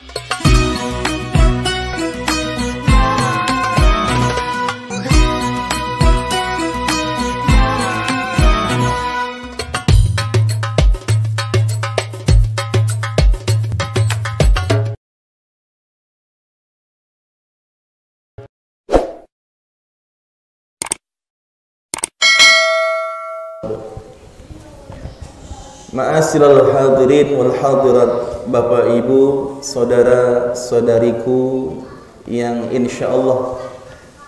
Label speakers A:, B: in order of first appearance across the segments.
A: Música Ma'asyiral hadirin wal hadirat Bapak Ibu, saudara-saudariku yang insya Allah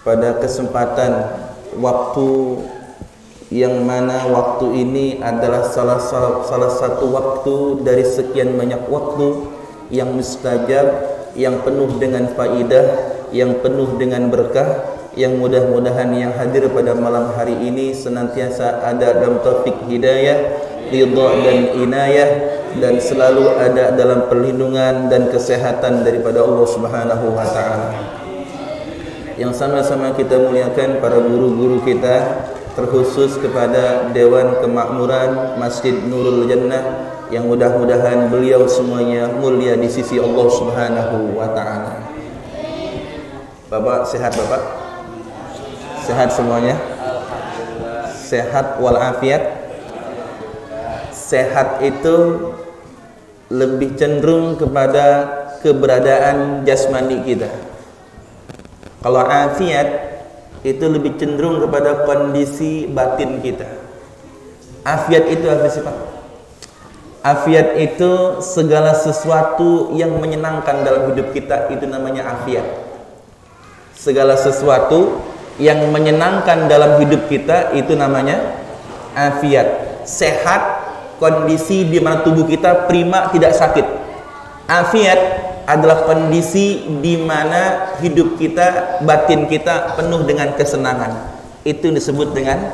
A: pada kesempatan waktu yang mana waktu ini adalah salah, salah satu waktu dari sekian banyak waktu yang mustajab, yang penuh dengan faidah, yang penuh dengan berkah, yang mudah-mudahan yang hadir pada malam hari ini senantiasa ada dalam taufik hidayah ridha dan inayah dan selalu ada dalam perlindungan dan kesehatan daripada Allah Subhanahu wa taala. Yang sama-sama kita muliakan para guru-guru kita terkhusus kepada Dewan Kemakmuran Masjid Nurul Jannah yang mudah-mudahan beliau semuanya mulia di sisi Allah Subhanahu wa taala. Bapak sehat Bapak? Sehat semuanya? Sehat walafiat? Sehat itu lebih cenderung kepada keberadaan jasmani kita. Kalau afiat itu lebih cenderung kepada kondisi batin kita. Afiat itu apa sih Pak? Afiat itu segala sesuatu yang menyenangkan dalam hidup kita itu namanya afiat. Segala sesuatu yang menyenangkan dalam hidup kita itu namanya afiat. Sehat kondisi di mana tubuh kita prima tidak sakit. Afiat adalah kondisi di mana hidup kita, batin kita penuh dengan kesenangan. Itu disebut dengan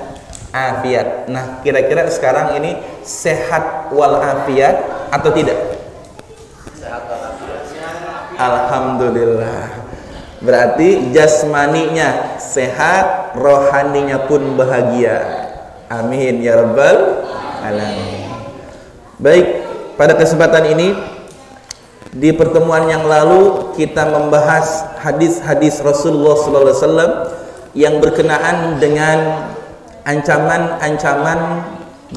A: afiat. Nah, kira-kira sekarang ini sehat wal afiat atau tidak? Sehat wal afiat. Alhamdulillah. Berarti jasmaninya sehat, rohaninya pun bahagia. Amin ya rabbal alamin. Baik, pada kesempatan ini di pertemuan yang lalu kita membahas hadis-hadis Rasulullah SAW yang berkenaan dengan ancaman-ancaman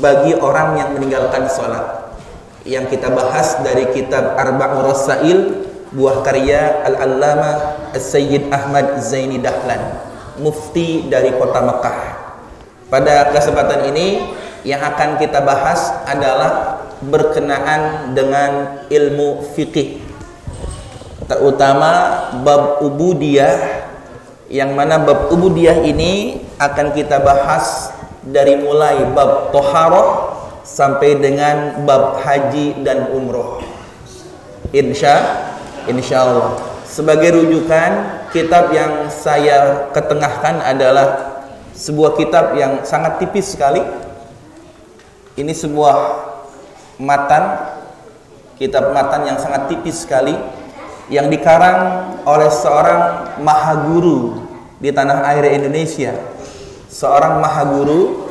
A: bagi orang yang meninggalkan sholat. Yang kita bahas dari kitab Arba'ur Rasail buah karya Al-Allamah As-Sayyid Ahmad Zaini Dahlan, mufti dari kota Mekah. Pada kesempatan ini yang akan kita bahas adalah berkenaan dengan ilmu fikih terutama bab ubudiyah yang mana bab ubudiyah ini akan kita bahas dari mulai bab toharoh sampai dengan bab haji dan umroh. Insya insya Allah sebagai rujukan kitab yang saya ketengahkan adalah sebuah kitab yang sangat tipis sekali. Ini sebuah matan kitab matan yang sangat tipis sekali yang dikarang oleh seorang mahaguru di tanah air Indonesia. Seorang mahaguru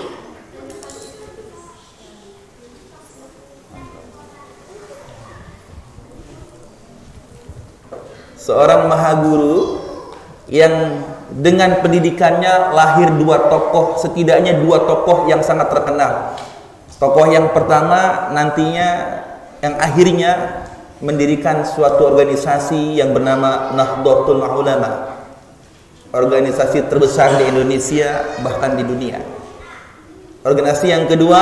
A: seorang mahaguru yang dengan pendidikannya lahir dua tokoh setidaknya dua tokoh yang sangat terkenal Tokoh yang pertama nantinya yang akhirnya mendirikan suatu organisasi yang bernama Nahdlatul Ulama. Organisasi terbesar di Indonesia bahkan di dunia. Organisasi yang kedua,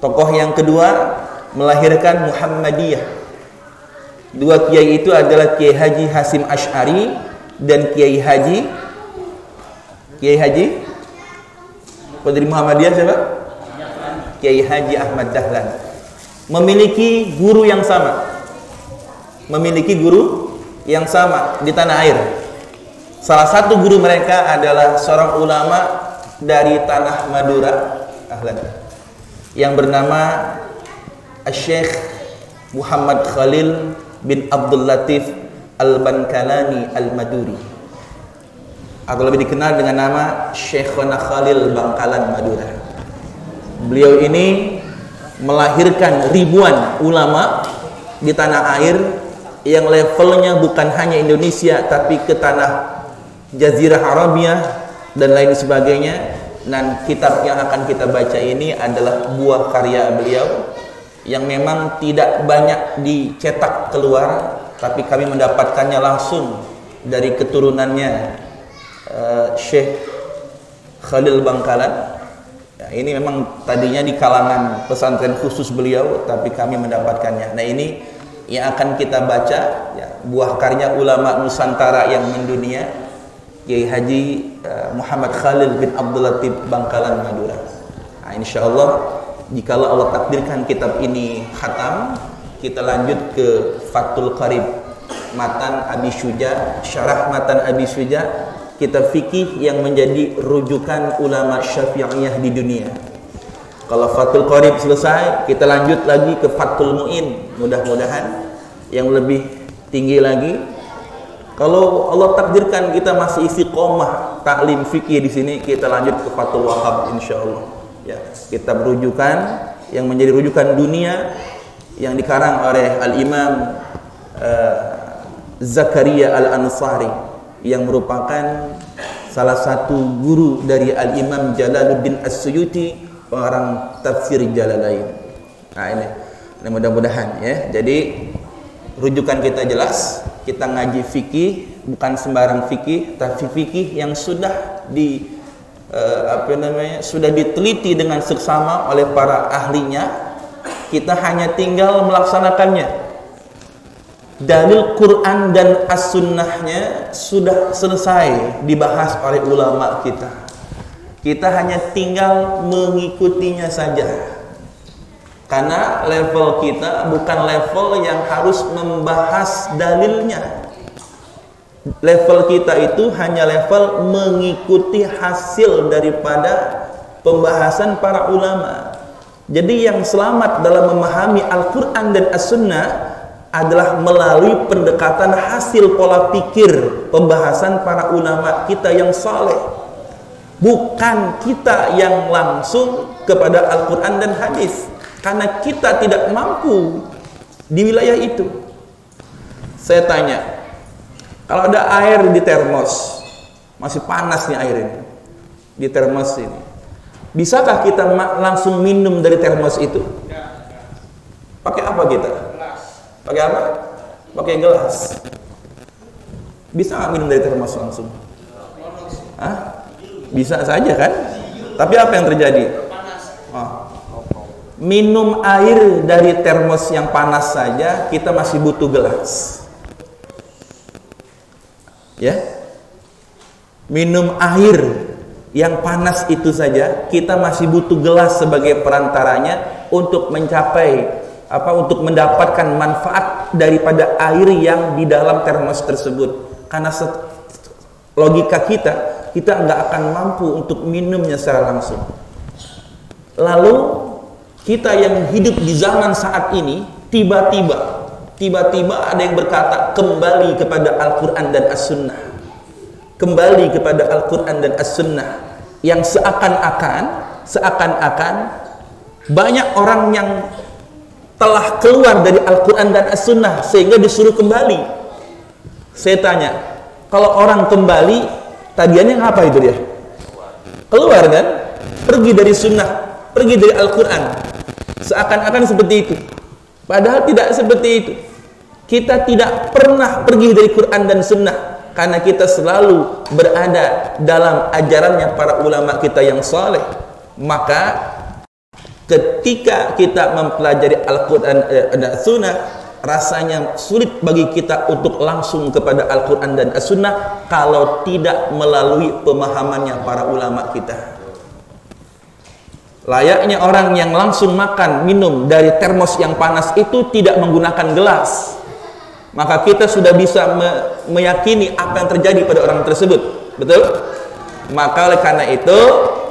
A: tokoh yang kedua melahirkan Muhammadiyah. Dua kiai itu adalah Kiai Haji Hasim Ash'ari dan Kiai Haji Kiai Haji Pendiri Muhammadiyah siapa? Kiai Haji Ahmad Dahlan. Memiliki guru yang sama. Memiliki guru yang sama di tanah air. Salah satu guru mereka adalah seorang ulama dari tanah Madura Ahlan. Yang bernama Syekh Muhammad Khalil bin Abdul Latif Al-Bankalani Al-Maduri. Atau lebih dikenal dengan nama Syekhona Khalil Bangkalan Madura Beliau ini melahirkan ribuan ulama di tanah air yang levelnya bukan hanya Indonesia tapi ke tanah Jazirah Arabia dan lain sebagainya. Dan kitab yang akan kita baca ini adalah buah karya beliau yang memang tidak banyak dicetak keluar tapi kami mendapatkannya langsung dari keturunannya uh, Syekh Khalil Bangkalan ya, ini memang tadinya di kalangan pesantren khusus beliau tapi kami mendapatkannya nah ini yang akan kita baca ya, buah karya ulama Nusantara yang mendunia Kiai Haji uh, Muhammad Khalil bin Abdul Latif Bangkalan Madura. Nah, insya Allah jika Allah takdirkan kitab ini khatam, kita lanjut ke Fathul Qarib Matan Abi Syuja, Syarah Matan Abi Syuja, kitab fikih yang menjadi rujukan ulama Syafi'iyah di dunia. Kalau Fathul Qarib selesai, kita lanjut lagi ke Fathul Mu'in. Mudah-mudahan yang lebih tinggi lagi. Kalau Allah takdirkan kita masih isi istiqomah taklim fikih di sini, kita lanjut ke Fathul Wahab insyaallah. Ya, kita berujukan yang menjadi rujukan dunia yang dikarang oleh Al-Imam uh, Zakaria Al-Ansari yang merupakan salah satu guru dari Al-Imam Jalaluddin As-Suyuti pengarang tafsir Jalalain. Nah ini, ini mudah-mudahan ya. Jadi rujukan kita jelas, kita ngaji fikih bukan sembarang fikih, tapi fikih yang sudah di uh, apa namanya sudah diteliti dengan seksama oleh para ahlinya. Kita hanya tinggal melaksanakannya. Dalil Quran dan As-Sunnahnya sudah selesai dibahas oleh ulama kita kita hanya tinggal mengikutinya saja. Karena level kita bukan level yang harus membahas dalilnya. Level kita itu hanya level mengikuti hasil daripada pembahasan para ulama. Jadi yang selamat dalam memahami Al-Quran dan As-Sunnah adalah melalui pendekatan hasil pola pikir pembahasan para ulama kita yang saleh. Bukan kita yang langsung kepada Al-Quran dan hadis. Karena kita tidak mampu di wilayah itu. Saya tanya kalau ada air di termos masih panas nih air ini di termos ini bisakah kita langsung minum dari termos itu? Pakai apa kita pakai apa pakai gelas bisa nggak minum dari termos langsung Hah? Bisa saja kan? Tapi apa yang terjadi? Oh. Minum air dari termos yang panas saja kita masih butuh gelas. Ya. Minum air yang panas itu saja kita masih butuh gelas sebagai perantaranya untuk mencapai apa untuk mendapatkan manfaat daripada air yang di dalam termos tersebut karena logika kita kita nggak akan mampu untuk minumnya secara langsung. Lalu kita yang hidup di zaman saat ini tiba-tiba tiba-tiba ada yang berkata kembali kepada Al-Qur'an dan As-Sunnah. Kembali kepada Al-Qur'an dan As-Sunnah yang seakan-akan seakan-akan banyak orang yang telah keluar dari Al-Quran dan As-Sunnah sehingga disuruh kembali. Saya tanya, kalau orang kembali Tagihannya apa itu dia? Keluar kan? Pergi dari sunnah, pergi dari Al-Quran. Seakan-akan seperti itu. Padahal tidak seperti itu. Kita tidak pernah pergi dari Quran dan sunnah. Karena kita selalu berada dalam ajarannya para ulama kita yang saleh. Maka ketika kita mempelajari Al-Quran dan eh, Sunnah rasanya sulit bagi kita untuk langsung kepada Al-Quran dan As-Sunnah kalau tidak melalui pemahamannya para ulama kita. Layaknya orang yang langsung makan minum dari termos yang panas itu tidak menggunakan gelas. Maka kita sudah bisa me meyakini apa yang terjadi pada orang tersebut. Betul? maka oleh karena itu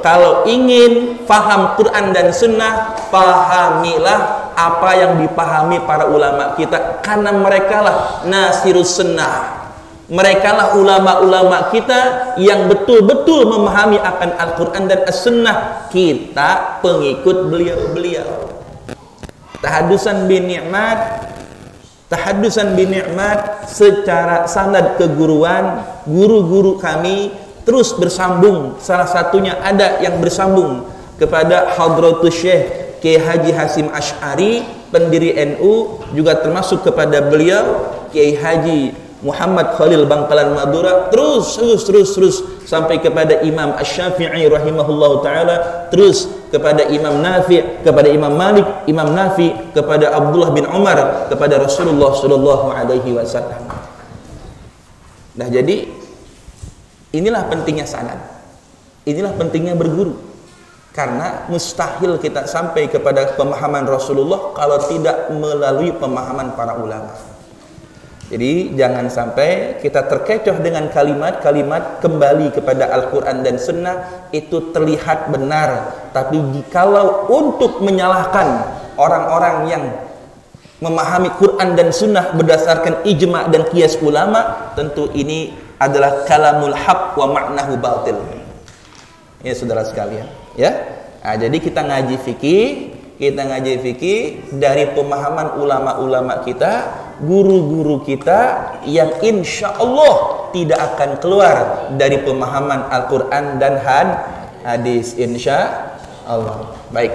A: kalau ingin faham Quran dan Sunnah pahamilah apa yang dipahami para ulama kita. Karena mereka lah nasirus sunnah. Mereka lah ulama-ulama kita yang betul-betul memahami akan Al-Quran dan As-Sunnah. Kita pengikut beliau-beliau. Tahadusan bin ni'mat tahaddusan bi ni'mat secara sanad keguruan guru-guru kami terus bersambung. Salah satunya ada yang bersambung kepada Hadratus Syekh Kiai Haji Hasim Ash'ari pendiri NU juga termasuk kepada beliau Kiai Haji Muhammad Khalil Bangkalan Madura. Terus terus terus terus sampai kepada Imam Asy-Syafi'i rahimahullahu taala. Terus kepada Imam Nafi kepada Imam Malik Imam Nafi kepada Abdullah bin Umar kepada Rasulullah wasallam. Nah jadi inilah pentingnya sanad. Inilah pentingnya berguru. Karena mustahil kita sampai kepada pemahaman Rasulullah kalau tidak melalui pemahaman para ulama. Jadi jangan sampai kita terkecoh dengan kalimat-kalimat kembali kepada Al-Quran dan Sunnah itu terlihat benar. Tapi jikalau untuk menyalahkan orang-orang yang memahami Quran dan Sunnah berdasarkan ijma dan kias ulama, tentu ini adalah kalamul haq wa ma'nahu batil. Ya saudara sekalian, ya. Nah, jadi kita ngaji fikih, kita ngaji fikih dari pemahaman ulama-ulama kita guru-guru kita yang insya Allah tidak akan keluar dari pemahaman Al-Quran dan hadis insya Allah baik.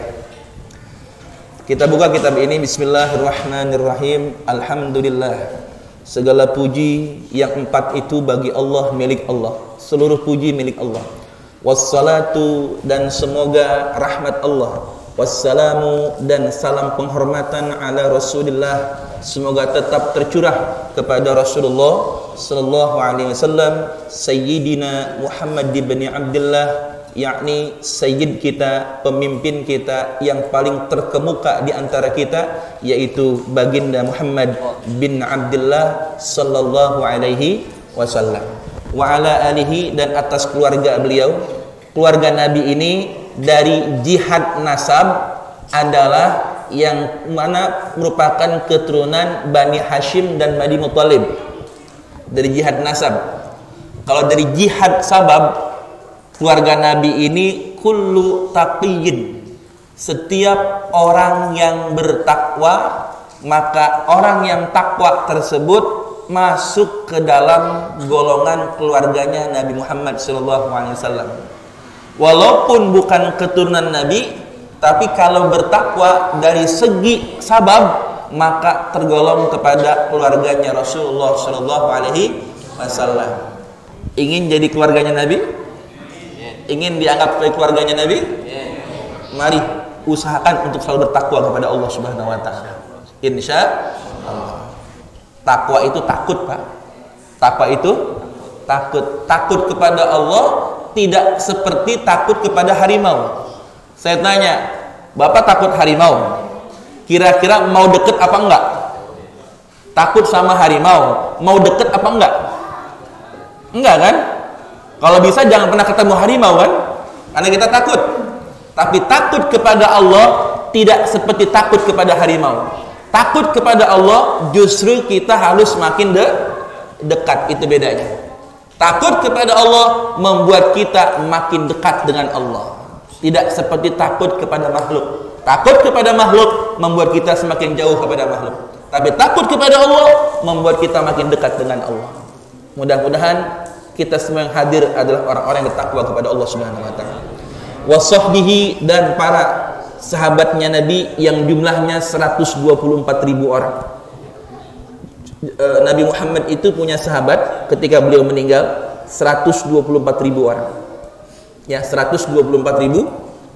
A: Kita buka kitab ini. Bismillahirrahmanirrahim. Alhamdulillah segala puji yang empat itu bagi Allah milik Allah. Seluruh puji milik Allah. Wassalatu dan semoga rahmat Allah. Wassalamu dan salam penghormatan ala Rasulillah. Semoga tetap tercurah kepada Rasulullah sallallahu alaihi wasallam sayyidina Muhammad bin Abdullah yakni sayyid kita pemimpin kita yang paling terkemuka di antara kita yaitu baginda Muhammad bin Abdullah sallallahu alaihi wasallam. Wa ala alihi dan atas keluarga beliau. Keluarga Nabi ini dari jihad nasab adalah yang mana merupakan keturunan Bani Hashim dan Bani Muttalib. Dari jihad nasab. Kalau dari jihad sabab keluarga Nabi ini kullu taqiyin setiap orang yang bertakwa maka orang yang takwa tersebut masuk ke dalam golongan keluarganya Nabi Muhammad SAW walaupun bukan keturunan Nabi tapi kalau bertakwa dari segi sabab maka tergolong kepada keluarganya Rasulullah Wasallam. Ingin jadi keluarganya Nabi ingin dianggap sebagai keluarganya Nabi mari usahakan untuk selalu bertakwa kepada Allah Subhanahu Wa Taala insya Allah takwa itu takut pak takwa itu takut takut kepada Allah tidak seperti takut kepada harimau. Saya tanya, Bapak takut harimau? Kira-kira mau deket apa enggak? Takut sama harimau, mau deket apa enggak? Enggak kan? Kalau bisa jangan pernah ketemu harimau kan? Karena kita takut. Tapi takut kepada Allah tidak seperti takut kepada harimau. Takut kepada Allah justru kita harus makin de dekat itu bedanya. Takut kepada Allah membuat kita makin dekat dengan Allah. Tidak seperti takut kepada makhluk. Takut kepada makhluk membuat kita semakin jauh kepada makhluk. Tapi takut kepada Allah membuat kita makin dekat dengan Allah. Mudah-mudahan kita semua yang hadir adalah orang-orang yang bertakwa kepada Allah Subhanahu wa taala. Wasahbihi dan para sahabatnya Nabi yang jumlahnya 124 ribu orang. Eh, Nabi Muhammad itu punya sahabat ketika beliau meninggal 124 ribu orang. Ya 124 ribu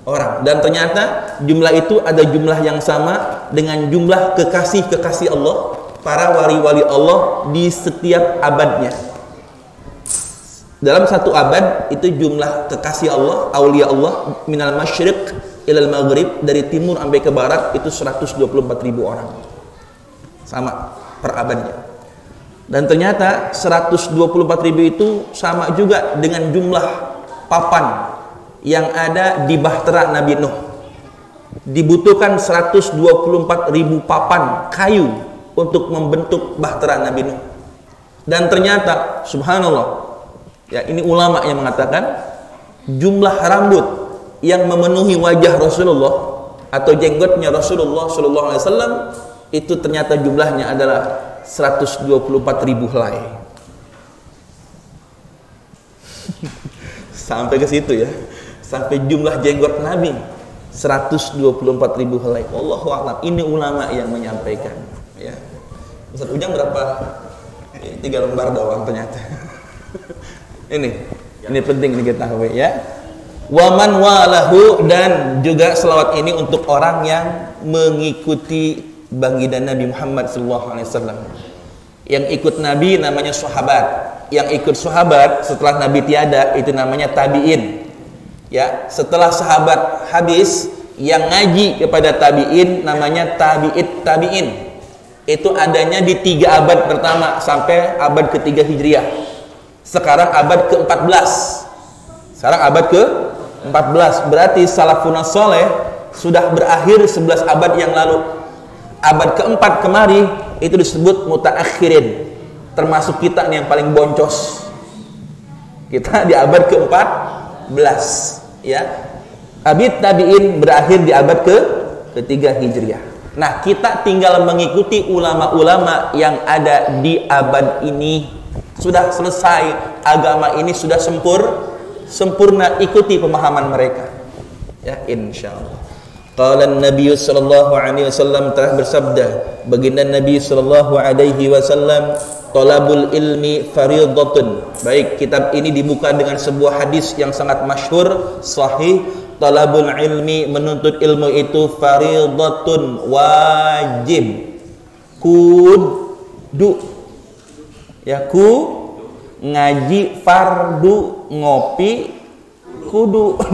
A: orang. Dan ternyata jumlah itu ada jumlah yang sama dengan jumlah kekasih-kekasih Allah para wali-wali Allah di setiap abadnya dalam satu abad itu jumlah kekasih Allah aulia Allah minal masyriq ilal maghrib dari timur sampai ke barat itu 124 ribu orang sama per abadnya. Dan ternyata 124 ribu itu sama juga dengan jumlah papan yang ada di bahtera Nabi Nuh. Dibutuhkan 124 ribu papan kayu untuk membentuk bahtera Nabi Nuh. Dan ternyata subhanallah ya ini ulama yang mengatakan jumlah rambut yang memenuhi wajah Rasulullah atau jenggotnya Rasulullah Shallallahu Alaihi Wasallam itu ternyata jumlahnya adalah 124 ribu helai. Sampai ke situ ya. Sampai jumlah jenggot Nabi 124 ribu helai. Allahu a'lam. Ini ulama yang menyampaikan. Ya. Ustaz Ujang berapa? Ini tiga lembar doang ternyata. ini, ini penting diketahui ya. Waman walahu dan juga selawat ini untuk orang yang mengikuti baginda Nabi Muhammad SAW. Yang ikut Nabi namanya sahabat. Yang ikut sahabat setelah Nabi tiada itu namanya tabiin. Ya, setelah sahabat habis yang ngaji kepada tabiin namanya tabiit tabiin. Itu adanya di tiga abad pertama sampai abad ketiga hijriah. Sekarang abad ke-14. Sekarang abad ke 14 berarti salafun soleh sudah berakhir 11 abad yang lalu. Abad keempat kemari itu disebut mutaakhirin. Termasuk kita nih yang paling boncos. Kita di abad keempat belas ya. Abid tabiin berakhir di abad ke ketiga hijriah. Nah kita tinggal mengikuti ulama-ulama yang ada di abad ini sudah selesai agama ini sudah sempur sempurna ikuti pemahaman mereka. Ya insyaallah. Qala nabi sallallahu alaihi wasallam telah bersabda baginda nabi sallallahu alaihi wasallam talabul ilmi fardhatun baik kitab ini dibuka dengan sebuah hadis yang sangat masyhur sahih. Talabul ilmi menuntut ilmu itu fardhatun wajib. Kudu ya ku ngaji fardu ngopi kudu.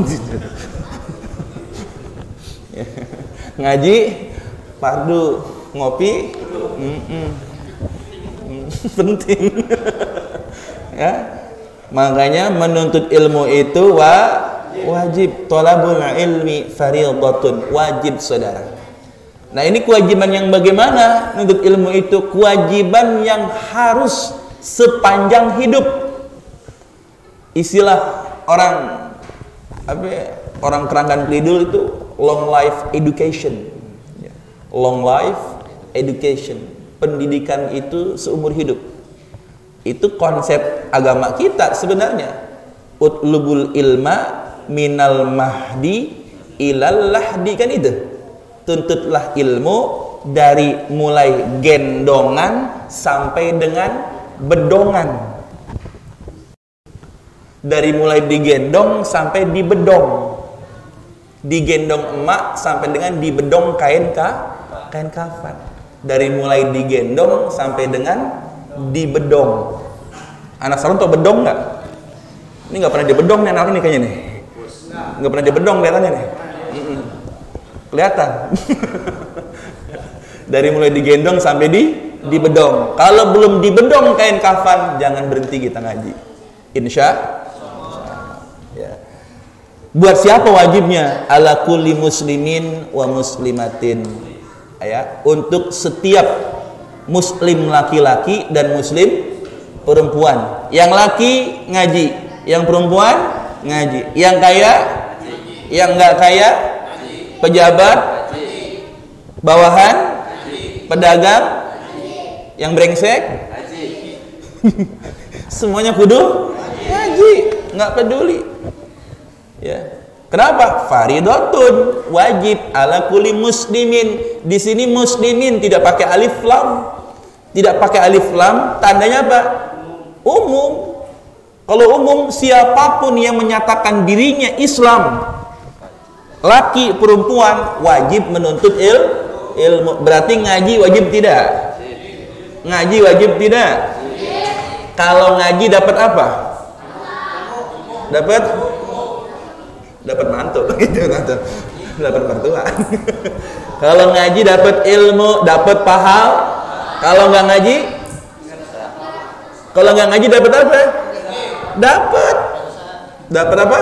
A: Ngaji fardu ngopi mm -mm. penting. Ya. Makanya menuntut ilmu itu wa wajib. Tolabul ilmi faridatun. Wajib saudara. Nah ini kewajiban yang bagaimana? Menuntut ilmu itu kewajiban yang harus sepanjang hidup. Istilah orang apa ya, orang keranggan kidul itu long life education. Long life education. Pendidikan itu seumur hidup. Itu konsep agama kita sebenarnya. Utlubul ilma minal mahdi ilal lahdi kan itu. Tuntutlah ilmu dari mulai gendongan sampai dengan bedongan. Dari mulai digendong sampai dibedong. Digendong emak sampai dengan dibedong kain ka kain kafan. Dari mulai digendong sampai dengan dibedong. Anak salon tau bedong nggak? Ini nggak pernah dibedong nih anak ini kayaknya nih. Nggak pernah dibedong kelihatannya nih. Kelihatan. Dari mulai digendong sampai di di bedong. Kalau belum di bedong kain kafan, jangan berhenti kita ngaji. Insya ya. Buat siapa wajibnya? Ala kulli muslimin wa muslimatin. Ya, untuk setiap muslim laki-laki dan muslim perempuan. Yang laki ngaji, yang perempuan ngaji. Yang kaya, yang enggak kaya, pejabat, bawahan, pedagang, yang brengsek? Haji semuanya kudu? Haji. Nggak peduli. Ya. Kenapa? Faridotun. Wajib ala kuli muslimin. Di sini muslimin tidak pakai alif lam. Tidak pakai alif lam. Tandanya apa? Umum. Kalau umum siapa pun yang menyatakan dirinya Islam laki perempuan wajib menuntut il, ilmu. Berarti ngaji wajib tidak Ngaji wajib tidak? Kalau ngaji dapat apa? Dapat dapat mantu gitu mantu. Dapat mertua. Kalau ngaji dapat ilmu, dapat pahal. Kalau nggak ngaji Kalau nggak ngaji dapat apa? Dapat. Dapat apa?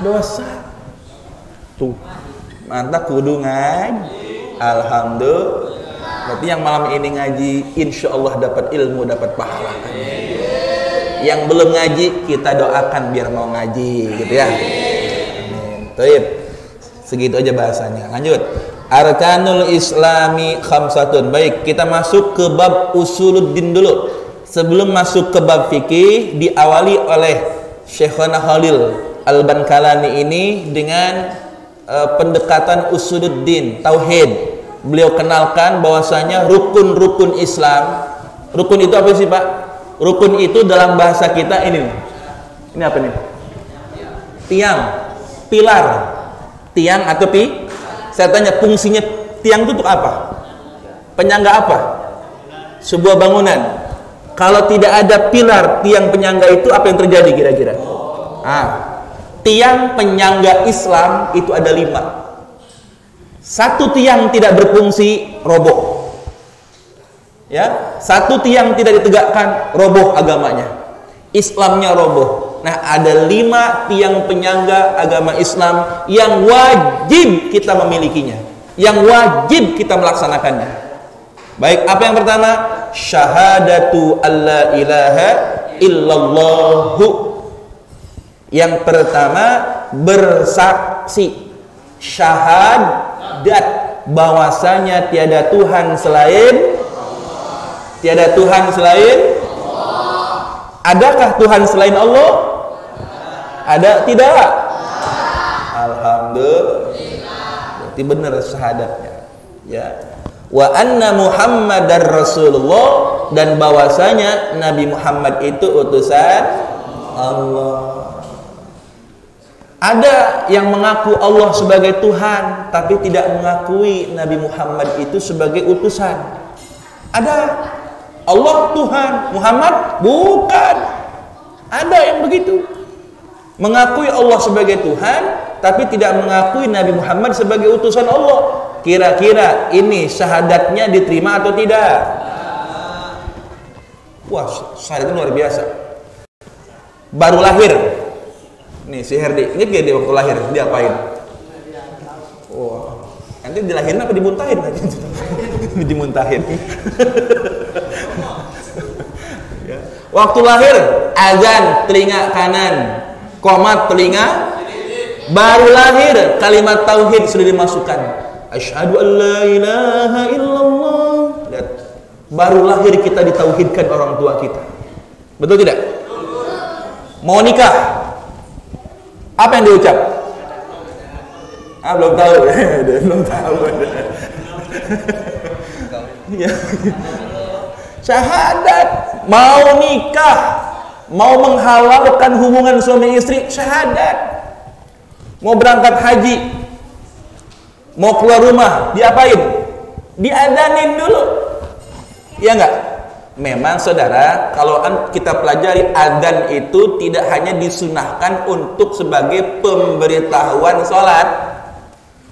A: Dosa. Tuh. Mantap kudu ngaji. Alhamdulillah Berarti yang malam ini ngaji, insya Allah dapat ilmu, dapat pahala. Yang belum ngaji, kita doakan biar mau ngaji, gitu ya. Amin. Segitu aja bahasanya. Lanjut. Arkanul Islami khamsatun. Baik, kita masuk ke bab usuluddin dulu. Sebelum masuk ke bab fikih diawali oleh Syekhana Khalil Al-Bankalani ini dengan uh, pendekatan usuluddin, tauhid. Beliau kenalkan bahwasanya rukun-rukun Islam. Rukun itu apa sih, Pak? Rukun itu dalam bahasa kita ini. Ini apa nih? Tiang, pilar. Tiang atau pi? Saya tanya fungsinya tiang itu untuk apa? Penyangga apa? Sebuah bangunan. Kalau tidak ada pilar tiang penyangga itu apa yang terjadi kira-kira? Ah, tiang penyangga Islam itu ada lima. Satu tiang tidak berfungsi roboh. Ya, satu tiang tidak ditegakkan roboh agamanya. Islamnya roboh. Nah, ada lima tiang penyangga agama Islam yang wajib kita memilikinya, yang wajib kita melaksanakannya. Baik, apa yang pertama? Syahadatu alla ilaha illallahu. Yang pertama bersaksi syahadat bahwasanya tiada Tuhan selain tiada Tuhan selain Adakah Tuhan selain Allah? Ada tidak? Alhamdulillah. Berarti benar syahadatnya. Ya. Wa anna Muhammadar Rasulullah dan bahwasanya Nabi Muhammad itu utusan Allah. Ada yang mengaku Allah sebagai Tuhan tapi tidak mengakui Nabi Muhammad itu sebagai utusan. Ada Allah Tuhan, Muhammad bukan. Ada yang begitu. Mengakui Allah sebagai Tuhan tapi tidak mengakui Nabi Muhammad sebagai utusan Allah. Kira-kira ini syahadatnya diterima atau tidak? Wah syahadatnya luar biasa. Baru lahir nih si Herdi. Ingat gak dia waktu lahir? Dia apain? Wah. Nanti dilahirin apa dimuntahin dimuntahin. Waktu lahir azan telinga kanan. Komat telinga. Baru lahir kalimat tauhid sudah dimasukkan. Asyhadu an la ilaha illallah. Lihat. baru lahir kita ditauhidkan orang tua kita. Betul tidak? Mau nikah apa yang diucap? Ah belum tahu. Belum tahu. Ya. syahadat. Mau nikah. Mau menghalalkan hubungan suami istri. Syahadat. Mau berangkat haji. Mau keluar rumah. Diapain? Diadanin dulu. Ya enggak memang saudara kalau kita pelajari adan itu tidak hanya disunahkan untuk sebagai pemberitahuan sholat.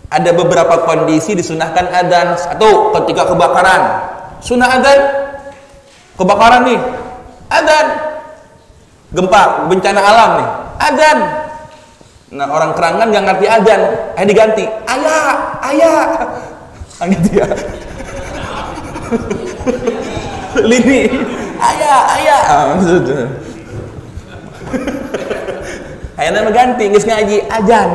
A: Ada beberapa kondisi disunahkan adan satu ketika kebakaran. Sunnah adan kebakaran nih. Adan gempa, bencana alam nih, adan. Nah orang kerangan nggak ngerti adan, ayo diganti, ayah, ayah, kan gitu ya. Lini, ayah, ayah, ah, maksudnya. Akhirnya mengganti, nggak ngaji ajan.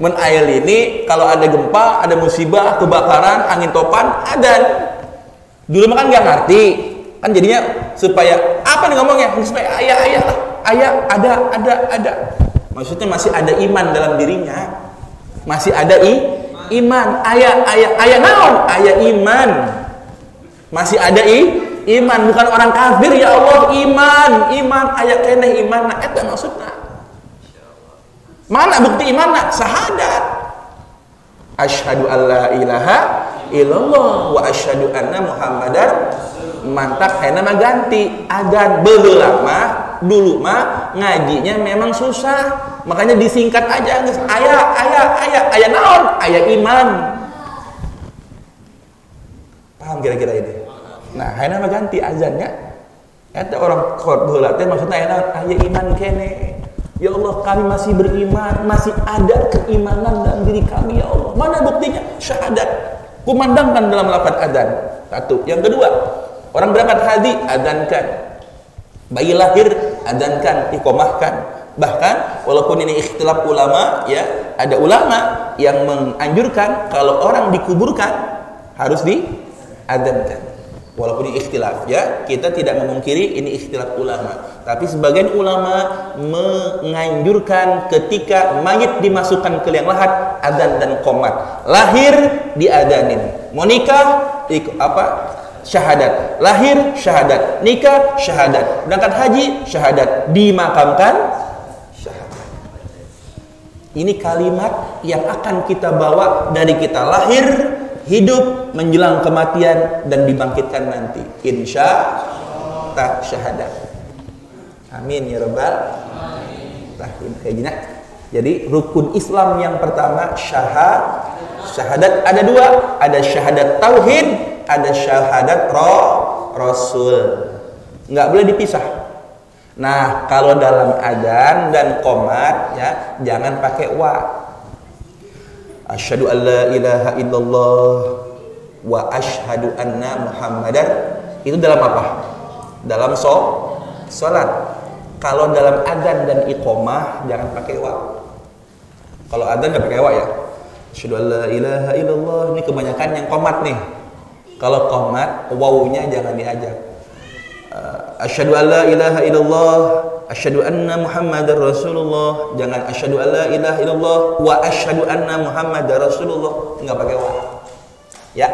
A: Men ayat ini kalau ada gempa, ada musibah, kebakaran, angin topan, adan. Dulu mah kan nggak ngerti, kan jadinya supaya apa nih ngomongnya? Supaya ayah ayah ayah ada ada ada. Maksudnya masih ada iman dalam dirinya. Masih ada i iman. Ayah ayah ayah naon? Ayah iman. Masih ada i iman bukan orang kafir ya Allah iman. Iman ayah kena iman nah itu maksudnya mana bukti iman nak? Sahadat asyhadu alla ilaha illallah wa asyhadu anna muhammadar mantap. Enak mah ganti. Agar belama dulu mah ngajinya memang susah. Makanya disingkat aja guys ayah ayah ayah ayah naon? Ayah iman. Paham kira-kira ini nah mah ganti azannya itu orang kot teh maksudnya enak ayah iman kene Ya Allah kami masih beriman Masih ada keimanan dalam diri kami Ya Allah Mana buktinya? Syahadat Kumandangkan dalam lafad adzan Satu Yang kedua Orang berangkat haji, adankan. Bayi lahir, adankan, ikomahkan. Bahkan walaupun ini ikhtilaf ulama ya, ada ulama yang menganjurkan kalau orang dikuburkan harus diadzankan. Walaupun ini ikhtilaf ya, kita tidak memungkiri ini ikhtilaf ulama. Tapi sebagian ulama menganjurkan ketika mayit dimasukkan ke liang lahat adzan dan qomat. Lahir diadanin. Mau nikah apa? Syahadat. Lahir syahadat. Nikah syahadat. Berangkat haji syahadat. Dimakamkan syahadat. Ini kalimat yang akan kita bawa dari kita lahir hidup menjelang kematian dan dibangkitkan nanti. Insya tak syahadat amin ya rabbal amin kayak gini. Jadi rukun Islam yang pertama syahad syahadat ada dua. Ada syahadat tauhid ada syahadat roh rasul. Nggak boleh dipisah. Nah kalau dalam adan dan komat ya jangan pakai wa asyhadu an la ilaha illallah wa asyhadu anna muhammadar itu dalam apa? dalam so salat kalau dalam adzan dan iqomah jangan pakai wa. Kalau adzan nggak pakai wa ya? Asyhadu an la ilaha illallah. Ini kebanyakan yang komat nih. Kalau komat wawunya jangan diajak. Uh, asyhadu an la ilaha illallah asyhadu anna muhammadar rasulullah. Jangan asyhadu alla ilaha illallah wa asyhadu anna muhammadar rasulullah. Enggak pakai wa. Ya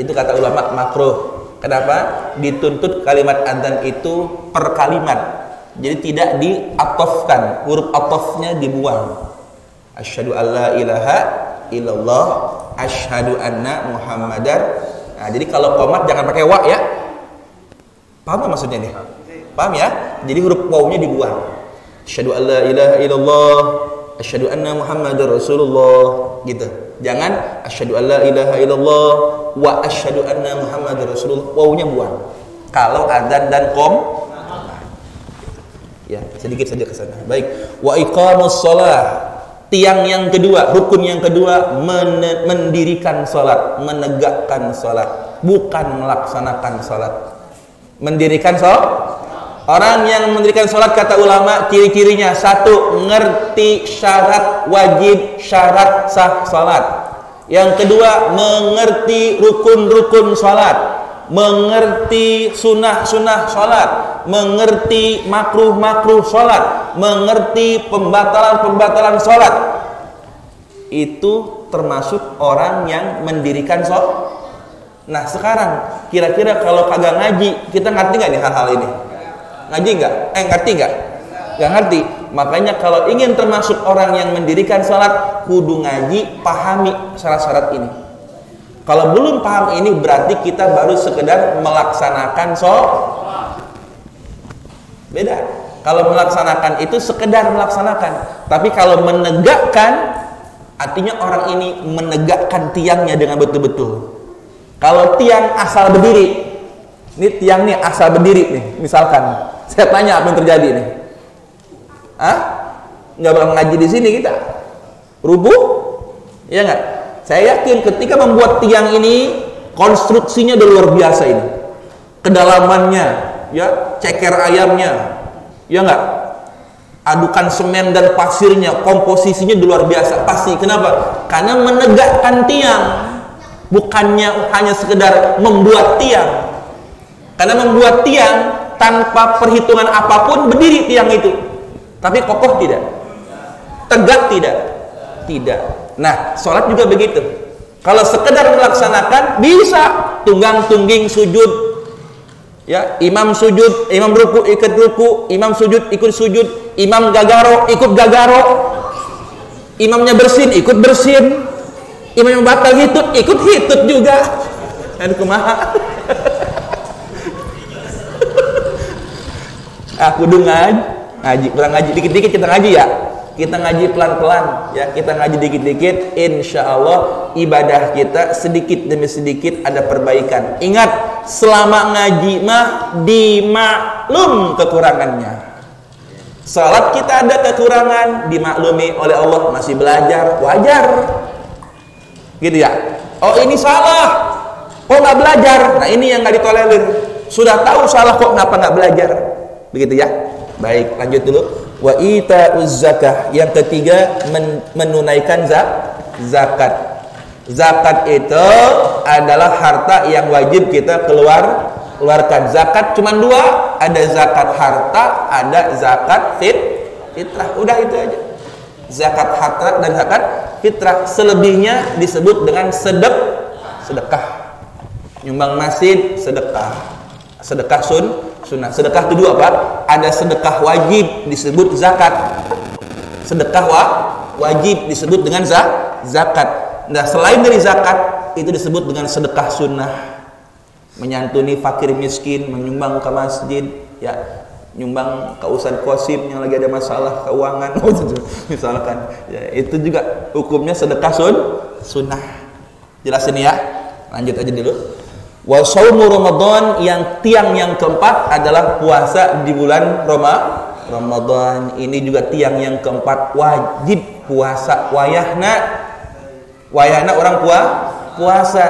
A: itu kata ulama makruh. Kenapa? Dituntut kalimat adzan itu per kalimat. Jadi tidak diatofkan. Huruf atofnya dibuang. Asyhadu alla ilaha illallah. Asyhadu anna muhammadar. Nah jadi kalau komat jangan pakai wa ya. Paham maksudnya nih? Paham ya? Jadi huruf wawunya dibuang. Asyhadu an la ilaha illallah, asyhadu anna Muhammadar Rasulullah gitu. Jangan asyhadu an la ilaha illallah wa asyhadu anna Muhammadar Rasulullah. Wawunya buang. Kalau adzan dan kom Ya, sedikit saja ke sana. Baik. Wa iqamus shalah. Tiang yang kedua, rukun yang kedua mendirikan salat, menegakkan salat, bukan melaksanakan salat. Mendirikan salat Orang yang mendirikan sholat kata ulama ciri-cirinya satu ngerti syarat wajib syarat sah sholat. Yang kedua mengerti rukun-rukun sholat, mengerti sunnah-sunnah sholat, mengerti makruh-makruh sholat, mengerti pembatalan-pembatalan sholat. Itu termasuk orang yang mendirikan sholat. Nah sekarang kira-kira kalau kagak ngaji kita ngerti nggak nih hal-hal ini? Ngaji nggak? Eh ngerti nggak? Gak ngerti. Makanya kalau ingin termasuk orang yang mendirikan salat, kudu ngaji, pahami syarat-syarat ini. Kalau belum paham ini berarti kita baru sekedar melaksanakan sholat. Beda. Kalau melaksanakan itu sekedar melaksanakan. Tapi kalau menegakkan, artinya orang ini menegakkan tiangnya dengan betul-betul. Kalau tiang asal berdiri, ini tiang nih asal berdiri nih, misalkan saya tanya apa yang terjadi nih? Hah? Nggak bakal ngaji di sini kita. Rubuh? Ya nggak? Saya yakin ketika membuat tiang ini konstruksinya udah luar biasa ini. Kedalamannya, ya, ceker ayamnya, ya nggak? Adukan semen dan pasirnya, komposisinya luar biasa. Pasti kenapa? Karena menegakkan tiang, bukannya hanya sekedar membuat tiang. Karena membuat tiang tanpa perhitungan apa pun berdiri tiang itu. Tapi kokoh tidak. Tegak tidak. Tidak. Nah sholat juga begitu. Kalau sekedar melaksanakan bisa. Tunggang tungging sujud. Ya imam sujud imam ruku ikut ruku. Imam sujud ikut sujud. Imam gagaro ikut gagaro. Imamnya bersin ikut bersin. Imam yang batal hitut ikut hitut juga. Dan kumaha ah kudu ngaji. Ngaji kurang ngaji dikit-dikit kita ngaji ya? Kita ngaji pelan-pelan ya. Kita ngaji dikit-dikit insya Allah ibadah kita sedikit demi sedikit ada perbaikan. Ingat selama ngaji mah dimaklum kekurangannya. Salat kita ada kekurangan dimaklumi oleh Allah masih belajar wajar. Gitu ya? Oh ini salah. Kok nggak belajar? Nah ini yang nggak ditolerir. Sudah tahu salah kok kenapa nggak belajar begitu ya Baik, lanjut dulu. Wa ita'uz zakah. Yang ketiga men menunaikan zak zakat. Zakat itu adalah harta yang wajib kita keluar keluarkan. Zakat cuma dua, ada zakat harta, ada zakat fit fitrah. Udah itu aja. Zakat harta dan zakat fitrah. Selebihnya disebut dengan sedek sedekah. Nyumbang masjid sedekah. Sedekah sun sunnah. Sedekah itu dua, Pak. Ada sedekah wajib disebut zakat. Sedekah wa, wajib disebut dengan za, zakat. Nah, selain dari zakat itu disebut dengan sedekah sunnah. Menyantuni fakir miskin, menyumbang ke masjid, ya nyumbang ke Ustaz Kosim yang lagi ada masalah keuangan misalkan ya, itu juga hukumnya sedekah sun sunnah jelasin ya lanjut aja dulu wa saumu ramadan yang tiang yang keempat adalah puasa di bulan Roma Ramadan ini juga tiang yang keempat wajib puasa wayahna wayahna orang puas puasa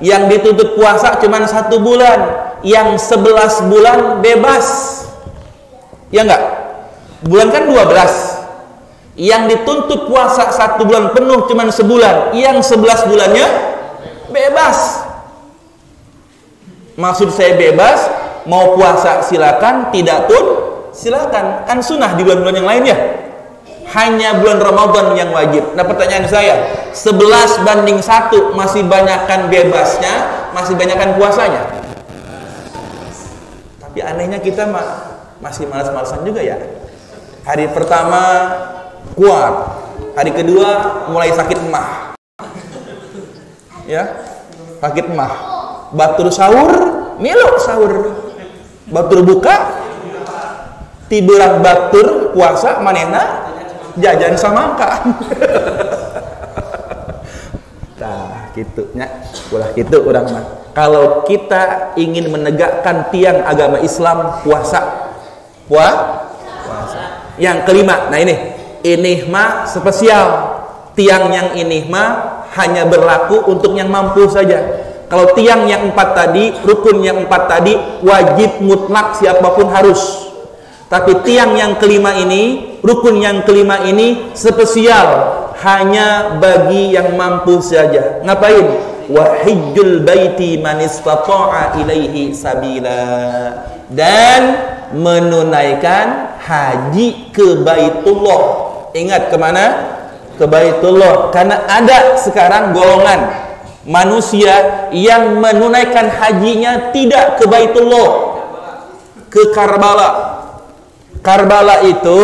A: yang ditutup puasa cuma satu bulan yang sebelas bulan bebas Ya enggak? Bulan kan 12. Yang dituntut puasa satu bulan penuh cuman sebulan. Yang sebelas bulannya bebas. Maksud saya bebas, mau puasa silakan, tidak pun silakan. Kan sunnah di bulan-bulan yang lain ya. Hanya bulan Ramadan yang wajib. Nah pertanyaan saya, 11 banding 1 masih banyakkan bebasnya, masih banyakkan puasanya. Tapi anehnya kita mah masih malas-malasan juga ya hari pertama kuat hari kedua mulai sakit emah ya sakit emah batur sahur milu sahur batur buka tiburan batur puasa manena jajan samangka nah gitu nya ulah gitu orang mah kalau kita ingin menegakkan tiang agama Islam puasa puasa. Yang kelima, nah ini, ini mah spesial. Tiang yang ini mah hanya berlaku untuk yang mampu saja. Kalau tiang yang empat tadi, rukun yang empat tadi, wajib mutlak siapa pun harus. Tapi tiang yang kelima ini, rukun yang kelima ini spesial hanya bagi yang mampu saja. Ngapain? Wahijul baiti man istata'a ilaihi sabila. Dan menunaikan haji ke Baitullah. Ingat ke mana? Ke Baitullah. Karena ada sekarang golongan manusia yang menunaikan hajinya tidak ke Baitullah, ke Karbala. Karbala itu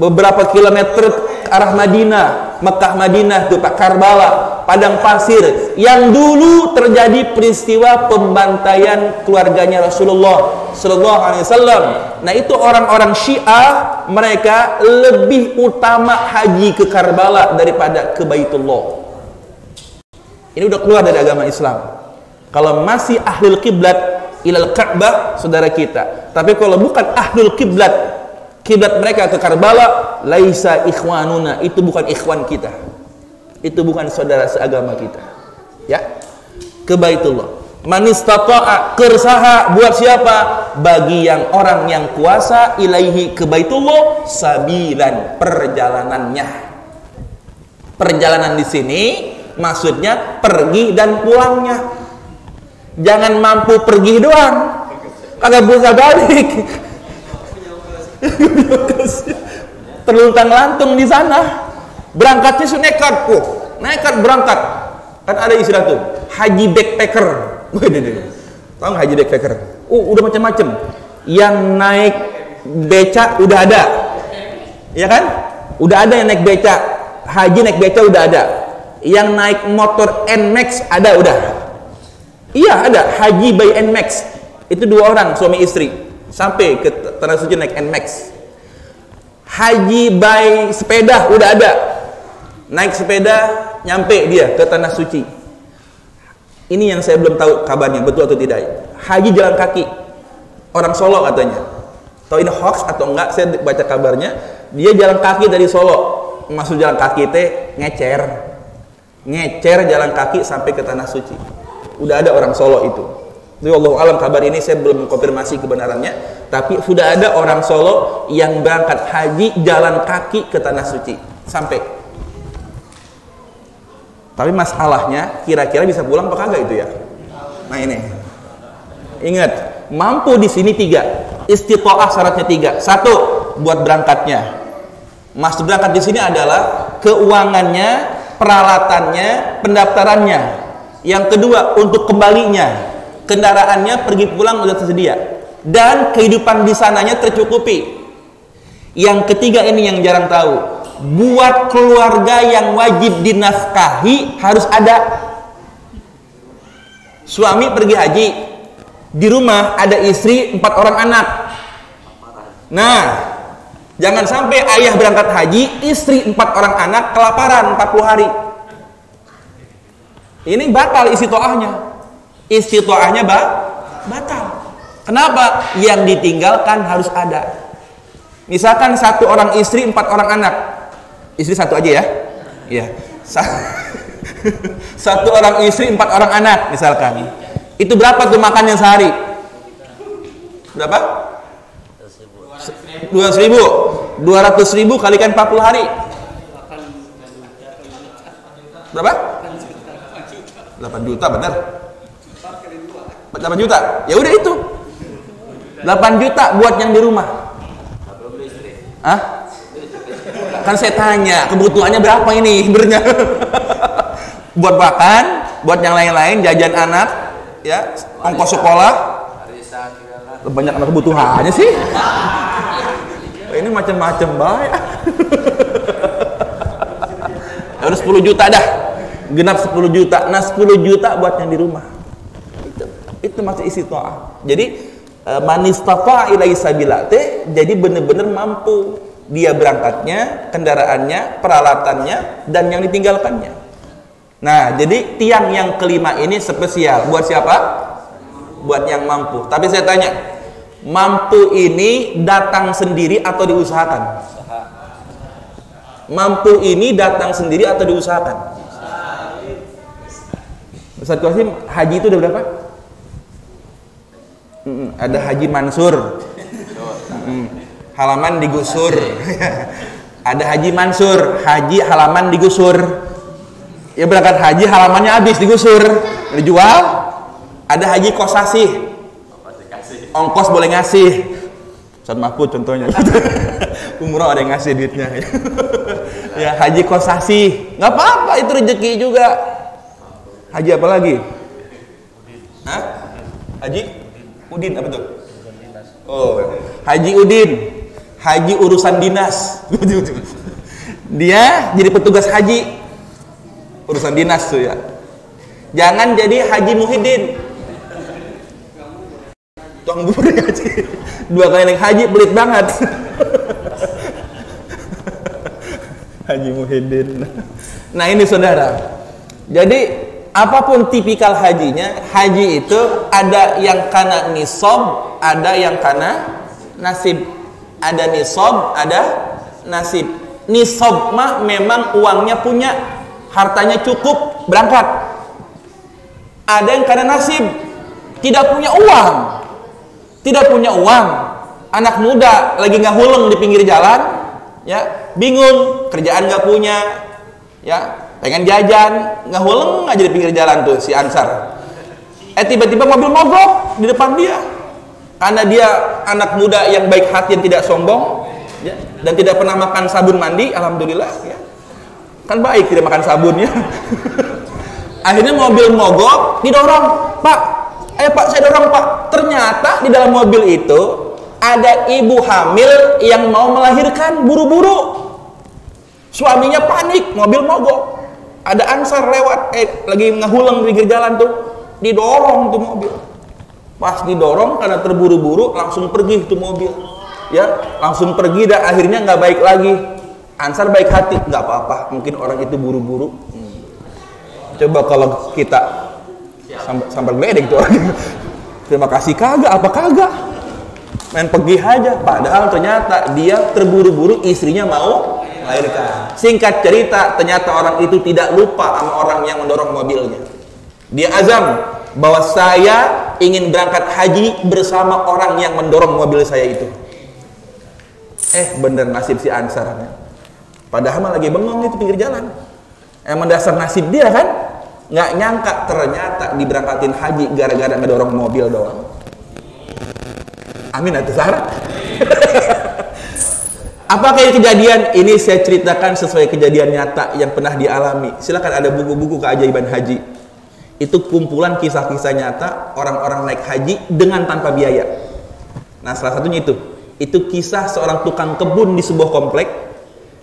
A: beberapa kilometer ke arah Madinah Mekah Madinah itu Pak Karbala padang pasir yang dulu terjadi peristiwa pembantaian keluarganya Rasulullah Sallallahu Alaihi Wasallam. Nah itu orang-orang Syiah mereka lebih utama haji ke Karbala daripada ke Baitullah. Ini udah keluar dari agama Islam. Kalau masih ahlul kiblat ilal Ka'bah saudara kita. Tapi kalau bukan ahlul kiblat kiblat mereka ke Karbala laisa ikhwanuna. Itu bukan ikhwan kita. Itu bukan saudara seagama kita. Ya? Ke Baitullah. Manistata'a kersaha buat siapa? Bagi yang orang yang kuasa ilaihi ke Baitullah sabilan. Perjalanannya. Perjalanan di sini maksudnya pergi dan pulangnya. Jangan mampu pergi doang. Kagak bisa balik. Terluntang lantung di sana. Berangkatnya su nekat oh, nekat berangkat. Kan ada istilah tuh haji backpacker. Tahu haji backpacker? Oh udah macam-macam yang naik beca udah ada. Ya kan? Udah ada yang naik beca. Haji naik beca udah ada yang naik motor Nmax ada udah. Iya ada. Haji by Nmax itu dua orang suami istri. Sampai ke tanah suci naik Nmax haji by sepeda udah ada. Naik sepeda nyampe dia ke tanah suci. Ini yang saya belum tahu kabarnya betul atau tidak. Haji jalan kaki. Orang Solo katanya. Tahu ini hoax atau enggak saya baca kabarnya. Dia jalan kaki dari Solo. Masuk jalan kaki teh ngecer ngecer jalan kaki sampai ke tanah suci udah ada orang Solo itu Itu Allah alam kabar ini saya belum konfirmasi kebenarannya, tapi sudah ada orang Solo yang berangkat haji jalan kaki ke tanah suci sampai. Tapi masalahnya kira-kira bisa pulang apa kagak itu ya? Nah ini. Ingat, mampu di sini tiga. Istitoah syaratnya tiga. Satu, buat berangkatnya. Mas berangkat di sini adalah keuangannya, peralatannya, pendaftarannya. Yang kedua, untuk kembalinya. Kendaraannya pergi pulang sudah tersedia. Dan kehidupan di sananya tercukupi. Yang ketiga ini yang jarang tahu. Buat keluarga yang wajib dinafkahi harus ada Suami pergi haji, di rumah ada istri empat orang anak. Nah, jangan sampai ayah berangkat haji, istri empat orang anak kelaparan 40 hari. Ini batal istitoahnya. Istitoahnya ba batal. Kenapa? Yang ditinggalkan harus ada. Misalkan satu orang istri, empat orang anak. Istri satu aja ya. Iya. Satu orang istri, empat orang anak misalkan. Itu berapa tuh makannya sehari? Berapa? Dua ribu. Dua ratus ribu kalikan 40 hari. Berapa? 8 juta benar. 8 juta. Ya udah itu. 8 juta buat yang di rumah. Hah? Kan saya tanya, kebutuhannya berapa ini bernya? buat makan, buat yang lain-lain, jajan anak, ya, ongkos sekolah. Banyak anak kebutuhannya sih. Ini macam-macam baik. Harus 10 juta dah. Genap 10 juta. Nah, 10 juta buat yang di rumah. Itu itu masih isi toa. Jadi e, manistafa ilai sabilate jadi benar-benar mampu dia berangkatnya, kendaraannya, peralatannya, dan yang ditinggalkannya. Nah, jadi tiang yang kelima ini spesial. Buat siapa? Buat yang mampu. Tapi saya tanya, mampu ini datang sendiri atau diusahakan? Mampu ini datang sendiri atau diusahakan? Ustaz Qasim, haji itu udah berapa? Hmm, ada haji Mansur. Hmm, halaman digusur. ada haji Mansur, haji halaman digusur ya berangkat haji halamannya habis digusur dijual ada haji kosasi ongkos boleh ngasih. Ustaz Mahfud contohnya. Umroh ada yang ngasih duitnya. Ya haji kosasi. Nggak apa-apa itu rezeki juga. Haji apa lagi? Hah? haji? Udin apa tuh? Oh haji udin. Haji urusan dinas. Dia jadi petugas haji. Urusan dinas tuh ya. Jangan jadi Haji Muhyiddin tuang bubur haji dua kali naik haji pelit banget. Haji Muhyiddin. Nah ini saudara. Jadi apa pun tipikal hajinya haji itu ada yang karena nisob ada yang karena nasib. Ada nisob ada nasib. Nisob mah memang uangnya punya hartanya cukup berangkat. Ada yang karena nasib tidak punya uang tidak punya uang. Anak muda lagi nggak huleng di pinggir jalan ya bingung kerjaan nggak punya ya pengen jajan nggak huleng aja di pinggir jalan tuh si Ansar. Eh tiba-tiba mobil mogok di depan dia. Karena dia anak muda yang baik hati yang tidak sombong ya, dan tidak pernah makan sabun mandi alhamdulillah ya. Kan baik tidak makan sabunnya akhirnya mobil mogok didorong pak ayo pak saya dorong pak. Ternyata di dalam mobil itu ada ibu hamil yang mau melahirkan buru-buru. Suaminya panik mobil mogok. Ada ansar lewat eh lagi ngehulang di jalan tuh. Didorong tuh mobil. Pas didorong karena terburu-buru langsung pergi tuh mobil. Ya langsung pergi dan akhirnya nggak baik lagi. Ansar baik hati, nggak apa-apa. Mungkin orang itu buru-buru. Hmm. Coba kalau kita sambar, sambar geledek tuh Terima kasih kagak, apa kagak? Main pergi aja. Padahal ternyata dia terburu-buru istrinya mau melahirkan. Singkat cerita, ternyata orang itu tidak lupa sama orang yang mendorong mobilnya. Dia azam bahwa saya ingin berangkat haji bersama orang yang mendorong mobil saya itu. Eh, bener nasib si Ansar. Padahal lagi bengong itu pinggir jalan. Emang dasar nasib dia kan? Nggak nyangka ternyata diberangkatin haji gara-gara ngedorong mobil doang. Amin atau Sarah? Apakah ini kejadian? Ini saya ceritakan sesuai kejadian nyata yang pernah dialami. Silakan ada buku-buku keajaiban haji. Itu kumpulan kisah-kisah nyata orang-orang naik haji dengan tanpa biaya. Nah, salah satunya itu. Itu kisah seorang tukang kebun di sebuah komplek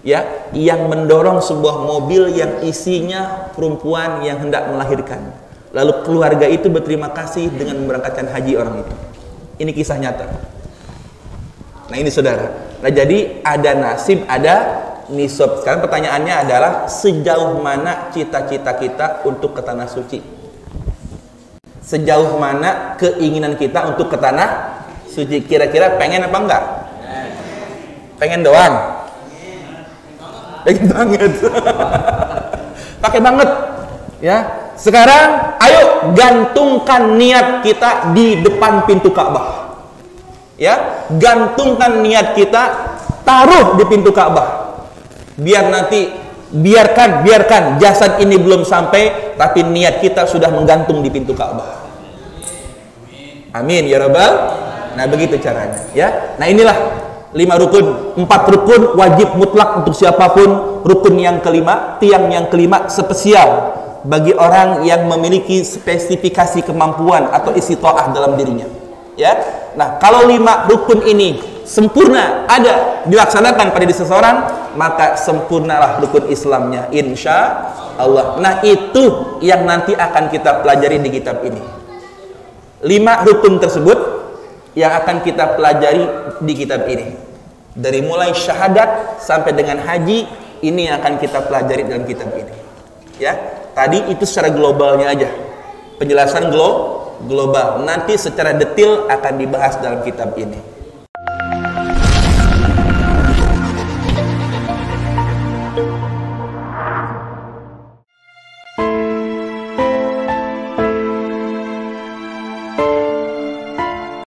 A: ya yang mendorong sebuah mobil yang isinya perempuan yang hendak melahirkan. Lalu keluarga itu berterima kasih dengan memberangkatkan haji orang itu. Ini kisah nyata. Nah, ini Saudara. Nah jadi ada nasib, ada nisab. Sekarang pertanyaannya adalah sejauh mana cita-cita kita untuk ke tanah suci? Sejauh mana keinginan kita untuk ke tanah suci? Kira-kira pengen apa enggak? Pengen doang? Pengen banget. Pakai banget. Ya. Sekarang ayo gantungkan niat kita di depan pintu Ka'bah. Ya. Gantungkan niat kita taruh di pintu Ka'bah. Biar nanti biarkan biarkan jasad ini belum sampai tapi niat kita sudah menggantung di pintu Ka'bah. Amin ya rabbal. Nah begitu caranya. Ya. Nah inilah lima rukun. Empat rukun wajib mutlak untuk siapa pun. Rukun yang kelima tiang yang kelima spesial bagi orang yang memiliki spesifikasi kemampuan atau isi to'ah dalam dirinya. Ya? Nah kalau lima rukun ini sempurna ada dilaksanakan pada diri seseorang maka sempurnalah rukun Islamnya insya Allah nah itu yang nanti akan kita pelajari di kitab ini. Lima rukun tersebut yang akan kita pelajari di kitab ini dari mulai syahadat sampai dengan haji ini yang akan kita pelajari dalam kitab ini ya tadi itu secara globalnya aja penjelasan global global. Nanti secara detail akan dibahas dalam kitab ini.